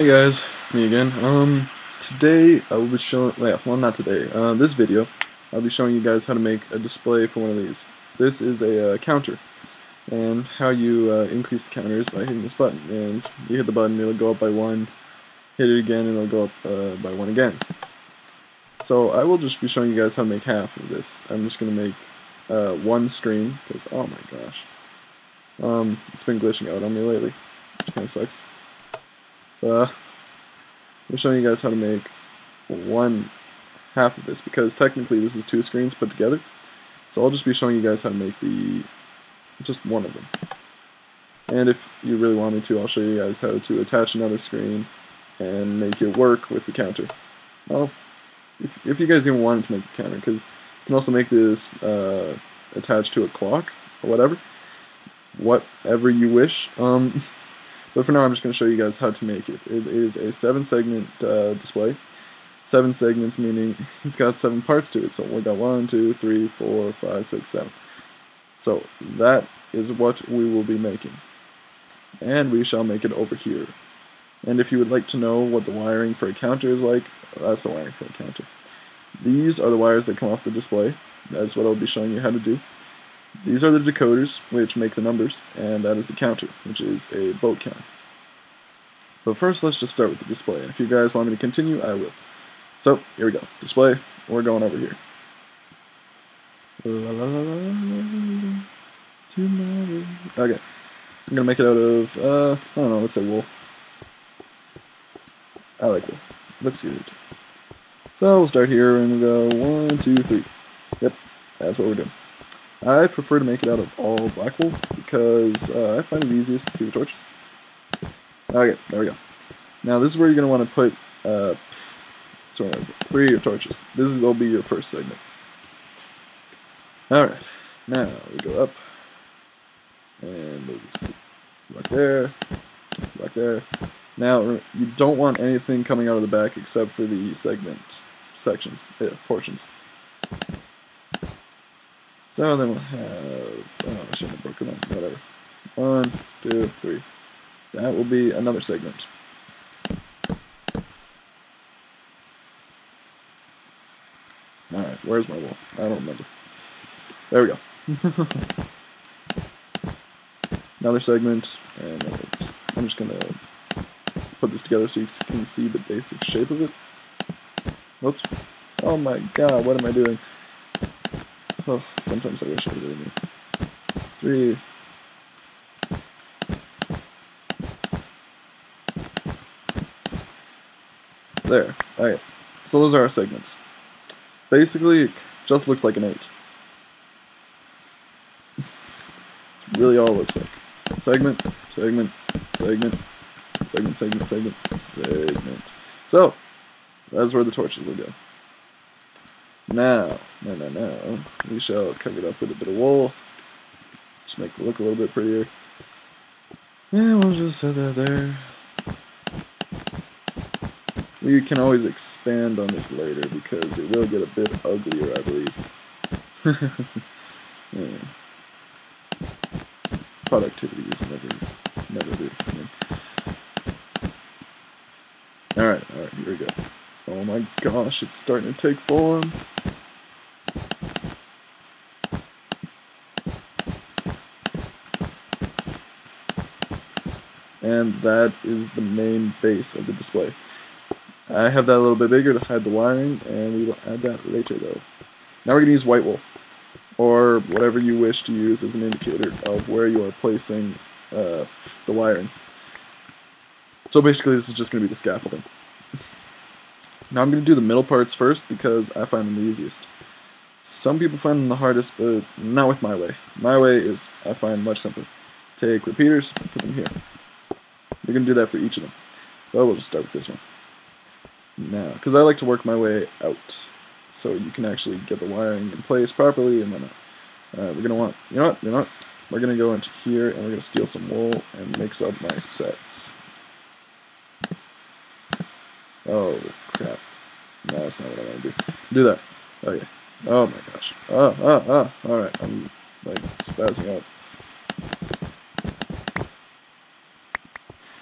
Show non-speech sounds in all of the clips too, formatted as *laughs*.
Hey guys, me again. Um, today I will be showing, well, not today, uh, this video, I'll be showing you guys how to make a display for one of these. This is a uh, counter, and how you uh, increase the counter is by hitting this button, and you hit the button, it'll go up by one, hit it again, and it'll go up uh, by one again. So I will just be showing you guys how to make half of this. I'm just going to make uh, one screen, because, oh my gosh, um, it's been glitching out on me lately, which kind of sucks. Uh, I'm showing you guys how to make one half of this because technically this is two screens put together. So I'll just be showing you guys how to make the just one of them. And if you really want me to, I'll show you guys how to attach another screen and make it work with the counter. Well, if, if you guys even wanted to make a counter, because you can also make this uh, attached to a clock or whatever. Whatever you wish. Um, *laughs* But for now, I'm just going to show you guys how to make it. It is a seven segment uh, display. Seven segments meaning it's got seven parts to it. So we got one, two, three, four, five, six, seven. So that is what we will be making. And we shall make it over here. And if you would like to know what the wiring for a counter is like, that's the wiring for a counter. These are the wires that come off the display. That's what I'll be showing you how to do. These are the decoders, which make the numbers, and that is the counter, which is a boat counter. But first, let's just start with the display. And if you guys want me to continue, I will. So, here we go. Display, we're going over here. Okay. I'm gonna make it out of, uh, I don't know, let's say wool. I like wool. Looks good. So we'll start here and go one, two, three. Yep, that's what we're doing. I prefer to make it out of all black wool because uh, I find it easiest to see the torches. Okay, there we go. Now this is where you're going to want to put uh, sorry, three of your torches. This will be your first segment. Alright, now we go up and move right there, right there. Now you don't want anything coming out of the back except for the segment sections, yeah, portions. So then we'll have, oh, I shouldn't have broken that, whatever. One, two, three. That will be another segment. Alright, where's my wall? I don't remember. There we go. *laughs* another segment, and I'm just gonna put this together so you can see the basic shape of it. Whoops. Oh my god, what am I doing? Oh, sometimes I wish I really knew. Three. There. Alright. So those are our segments. Basically, it just looks like an 8. it's really all it looks like. Segment, segment, segment, segment, segment, segment, segment. So, that's where the torches will go. Now, no, no, no, we shall cover it up with a bit of wool. Just make it look a little bit prettier. And we'll just set that there. We can always expand on this later because it will get a bit uglier, I believe. *laughs* yeah. Productivity is never, never good for me. Alright, alright, here we go. Oh my gosh, it's starting to take form. and that is the main base of the display. I have that a little bit bigger to hide the wiring, and we will add that later though. Now we're going to use white wool, or whatever you wish to use as an indicator of where you are placing uh, the wiring. So basically this is just going to be the scaffolding. *laughs* now I'm going to do the middle parts first because I find them the easiest. Some people find them the hardest, but not with my way. My way is, I find much simpler. Take repeaters, put them here. We're going to do that for each of them. But we'll just start with this one. Now, because I like to work my way out so you can actually get the wiring in place properly and whatnot. We're going to want, you know what, you know what? We're going to go into here and we're going to steal some wool and mix up my sets. Oh, crap. No, that's not what I want to do. Do that. Okay. Oh my gosh. Oh, oh, oh. Alright, I'm like spazzing out.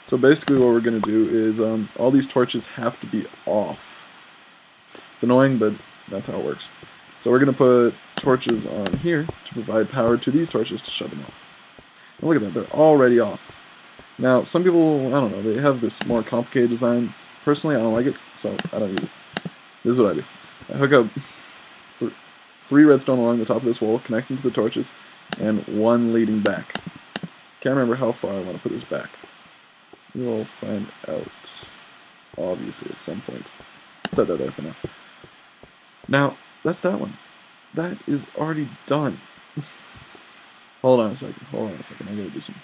So basically what we're going to do is um, all these torches have to be off. It's annoying, but that's how it works. So we're going to put torches on here to provide power to these torches to shut them off. And look at that, they're already off. Now, some people, I don't know, they have this more complicated design. Personally, I don't like it, so I don't use it. This is what I do. I hook up three redstone along the top of this wall, connecting to the torches, and one leading back. Can't remember how far I want to put this back. We'll find out, obviously, at some point. Set that there for now. Now, that's that one. That is already done. *laughs* hold on a second, hold on a second, I gotta do some.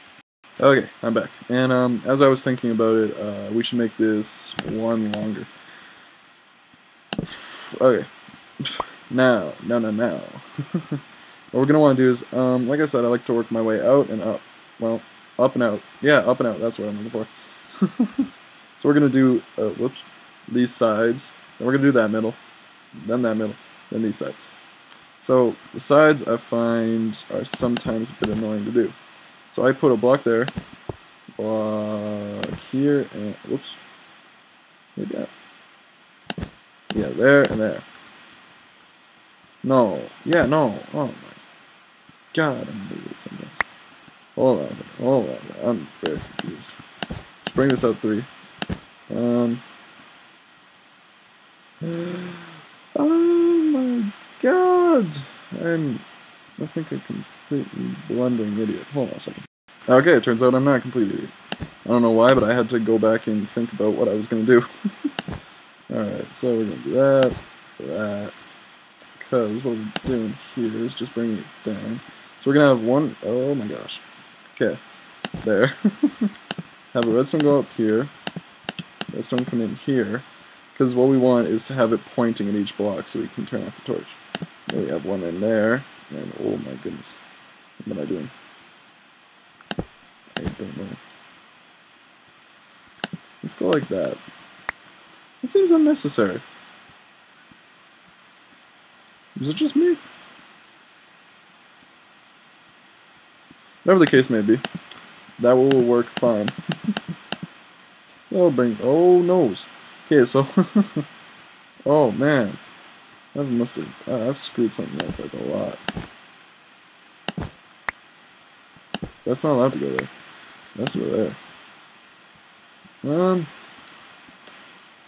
Okay, I'm back. And um, as I was thinking about it, uh, we should make this one longer. Okay. Now, no, no, now. *laughs* what we're going to want to do is, um, like I said, I like to work my way out and up. Well, up and out. Yeah, up and out. That's what I'm looking for. *laughs* so we're going to do, uh, whoops, these sides. Then we're going to do that middle. Then that middle. Then these sides. So the sides I find are sometimes a bit annoying to do. So I put a block there, block here, and whoops, maybe that. Yeah, there and there. No. Yeah, no. Oh my god, I'm weird sometimes. Hold on, hold on. I'm very confused. Let's bring this up three. Um. *gasps* Oh my god! I'm. I think a completely blundering idiot. Hold on a second. Okay, it turns out I'm not a complete idiot. I don't know why, but I had to go back and think about what I was going to do. *laughs* Alright, so we're going to do that, that, because what we're doing here is just bringing it down. So we're going to have one, oh my gosh. Okay, there. *laughs* have a redstone go up here, redstone come in here, because what we want is to have it pointing at each block so we can turn off the torch. Then we have one in there, and oh my goodness, what am I doing? I don't know. Let's go like that. It seems unnecessary. Is it just me? Whatever the case may be, that will work fine. *laughs* oh, bring. Oh, nose. Okay, so. *laughs* oh, man. I must have. I've screwed something up like a lot. That's not allowed to go there. That's over there. Um.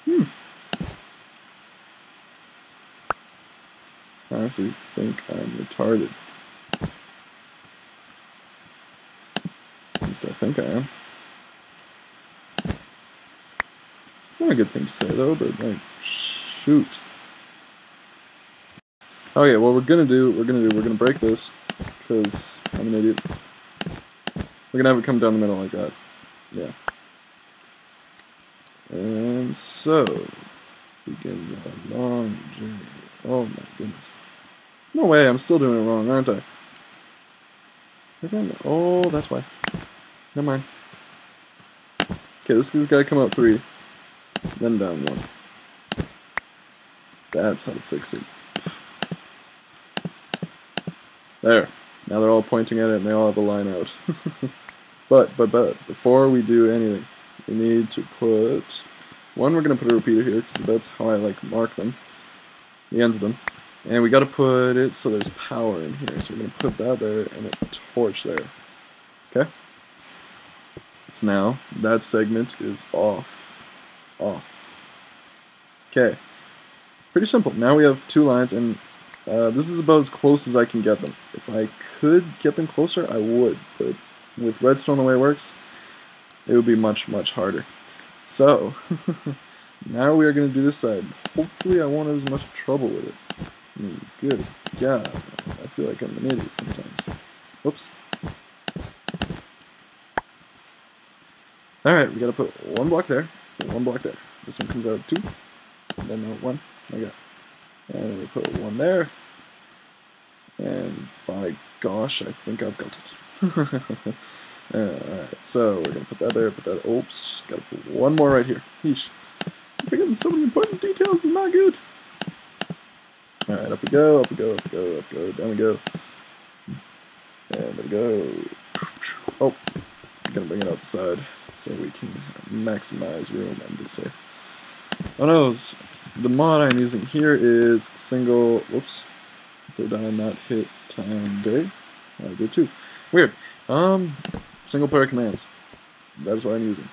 Hmm. I honestly think I'm retarded. At least I think I am. It's not a good thing to say though, but like, shoot. Okay, what we're gonna do, we're gonna do, we're gonna break this, because I'm an idiot. We're gonna have it come down the middle like that. Yeah. And so, begins our long journey. Oh my goodness. No way, I'm still doing it wrong, aren't I? Oh, that's why. Never mind. Okay, this has got to come out three, then down one. That's how to fix it. There. Now they're all pointing at it and they all have a line out. *laughs* but, but, but, before we do anything, we need to put... One, we're going to put a repeater here, because that's how I, like, mark them. The ends of them. And we got to put it so there's power in here. So we're going to put that there and a torch there. Okay? So now, that segment is off. Off. Okay. Pretty simple. Now we have two lines, and uh, this is about as close as I can get them. If I could get them closer, I would, but with redstone the way it works, it would be much, much harder. So, *laughs* now we are going to do this side. Hopefully I won't have as much trouble with it. I mean, good God, I feel like I'm an idiot sometimes. Whoops. Alright, we gotta put one block there, one block there. This one comes out two, then one, like that. And we put one there. And by gosh, I think I've got it. *laughs* Alright, so we're gonna put that there, put that, oops, gotta put one more right here. Yeesh. Forgetting so many important details is not good. Alright, up we go, up we go, up we go, up we go, down we go. And there we go. Oh, I'm gonna bring it out the side. so we can maximize room and be safe. Oh no, the mod I'm using here is single, whoops, did I not hit time day? I did too. Weird. Um, single player commands. That's what I'm using.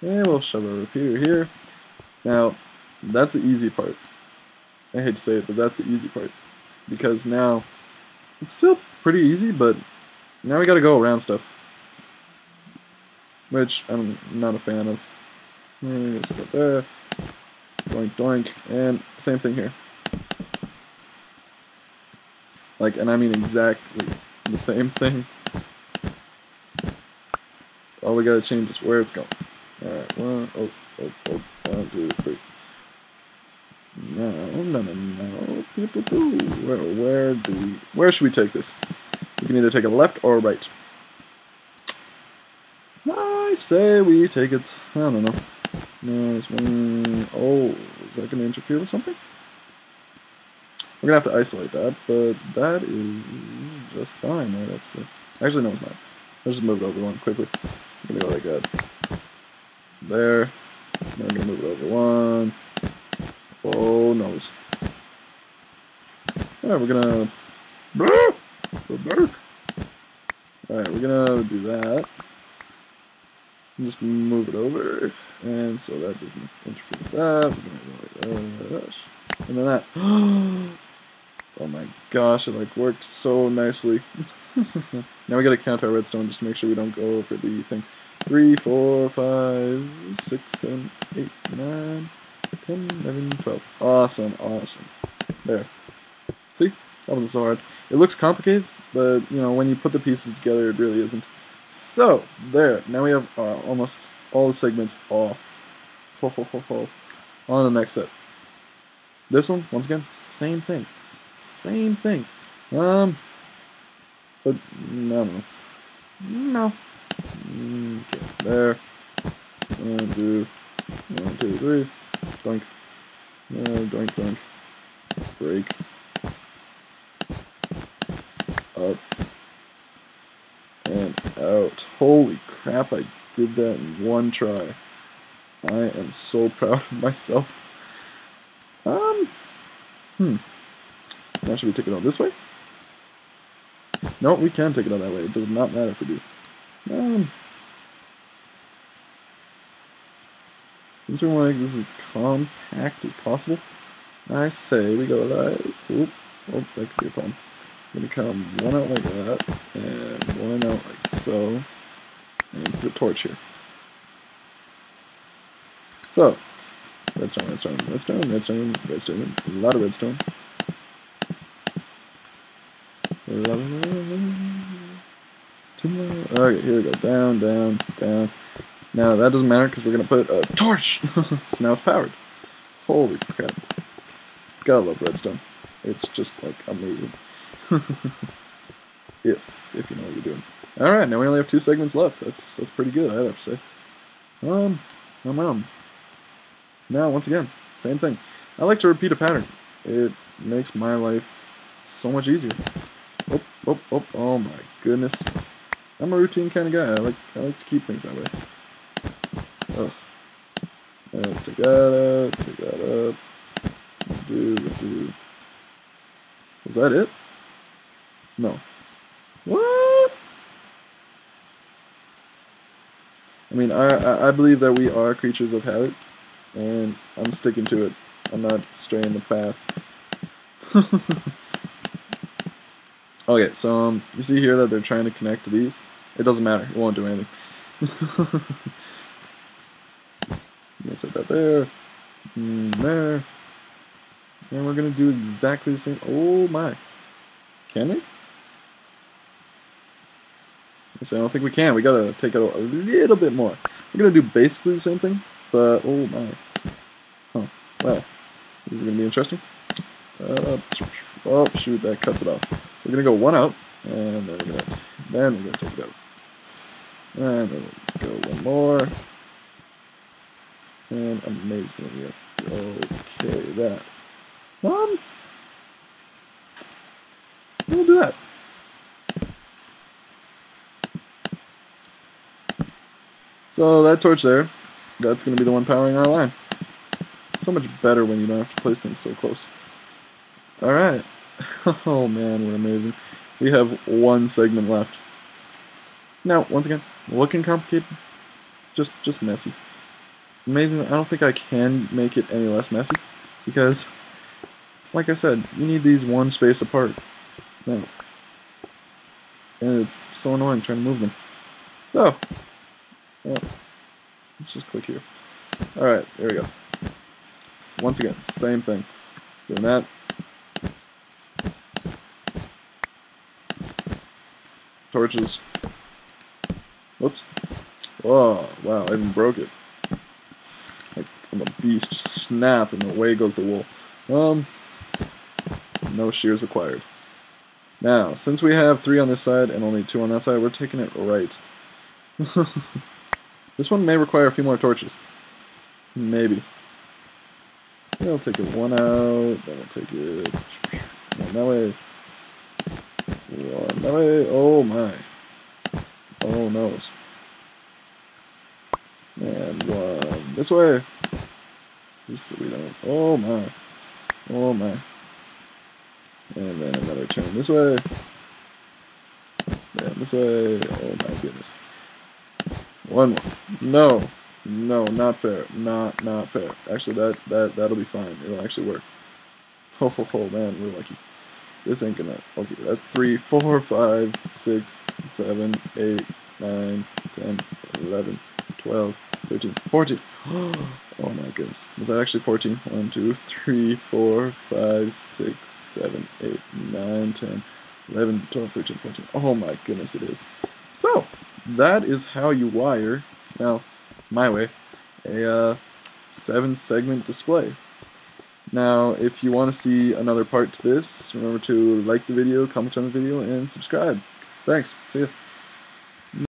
And we'll shove a repeater here. Now, that's the easy part. I hate to say it, but that's the easy part. Because now, it's still pretty easy, but now we gotta go around stuff. Which I'm not a fan of. It there. Doink doink. And same thing here. Like, and I mean exactly the same thing. All we gotta change is where it's going. Alright, one, oh, oh, oh, one, two, three. No, no, no, no. Where, where do where should we take this? We can either take it left or a right. I say we take it, I don't know. No, it's one, oh, is that to interfere with something? To have to isolate that, but that is just fine, right? That's, actually, no, it's not. Let's just move it over one quickly. I'm to go like that. There. Then going to move it over one. Oh, nose. Alright, we're gonna... Alright, we're gonna do that. Just move it over. And so that doesn't interfere with that. We're gonna go like that. And then that. *gasps* Oh, Oh my gosh, it like worked so nicely. *laughs* now we gotta count our redstone just to make sure we don't go over the thing. Three, four, five, six, seven, eight, nine. 10, 11, 12. Awesome, awesome. There. See? That wasn't so hard. It looks complicated, but, you know, when you put the pieces together, it really isn't. So, there. Now we have uh, almost all the segments off. Ho, ho, ho, ho. On to the next set. This one, once again, same thing. Same thing. Um, but, no, no. No. Okay, there. One, two, one, two, three. Doink. Uh, dunk, dunk. Break. Up. And out. Holy crap, I did that in one try. I am so *laughs* proud of myself. Um, hmm. Now should we take it on this way? No, we can take it on that way. It does not matter if we do. Um, Since we want to make this as compact as possible, I say we go like, oop, oh, that could be a problem. I'm going to come one out like that, and one out like so, and put a torch here. So, redstone, redstone, redstone, redstone, redstone, a lot of redstone. Two more. Okay, here we go. Down, down, down. Now that doesn't matter because we're going to put a torch. *laughs* so now it's powered. Holy crap. Gotta love redstone. It's just like amazing. *laughs* if, if you know what you're doing. Alright, now we only have two segments left. That's that's pretty good, I'd have to say. Um, um, um. Now, once again, same thing. I like to repeat a pattern. It makes my life so much easier. Oh, oh, oh, my goodness. I'm a routine kind of guy. I like I like to keep things that way. Oh. Let's take that up, take that up. Do, do. Was that it? No. What? I mean, I, I believe that we are creatures of habit, and I'm sticking to it. I'm not straying the path. *laughs* okay, so um, you see here that they're trying to connect to these? It doesn't matter. It won't do anything. I'm *laughs* gonna set that there, and mm, there, and we're gonna do exactly the same. Oh my, can we? I don't think we can. We gotta take it a little bit more. We're gonna do basically the same thing, but oh my, huh? Well, this is gonna be interesting. Uh, oh shoot, that cuts it off. We're going to go one up, and then we're going to, then we're going to take it out. And then we'll go one more. And amazing here. okay, that. One. We'll do that. So that torch there, that's going to be the one powering our line. So much better when you don't have to place things so close. Alright. *laughs* Oh man, we're amazing. We have one segment left. Now, once again, looking complicated, just just messy. Amazing, I don't think I can make it any less messy, because, like I said, you need these one space apart. Now, and it's so annoying trying to move them. Oh, well, let's just click here. Alright, there we go. Once again, same thing. Doing that. Torches. Whoops. Oh, wow, I even broke it. Like, I'm a beast. Just snap, and away goes the wool. Um, no shears required. Now, since we have three on this side and only two on that side, we're taking it right. *laughs* this one may require a few more torches. Maybe. I'll take it one out, then I'll take it one that way. Way. Oh my. Oh no. And one this way. Just so we don't. Oh my. Oh my. And then another turn this way. And this way. Oh my goodness. One more. No. No, not fair. Not not fair. Actually, that that that'll be fine. It'll actually work. Oh, *laughs* oh, oh man, we're lucky. This ain't gonna. Okay, that's three, four, five, six, seven, eight, nine, ten, eleven, twelve, thirteen, fourteen. *gasps* Oh my goodness. Was that actually 14? 1, 2, 3, 4, 5, 6, 7, 8, 9, 10, 11, 12, 13, 14. Oh my goodness, it is. So, that is how you wire. Now, my way, a uh, seven segment display. Now, if you want to see another part to this, remember to like the video, comment on the video, and subscribe. Thanks. See ya.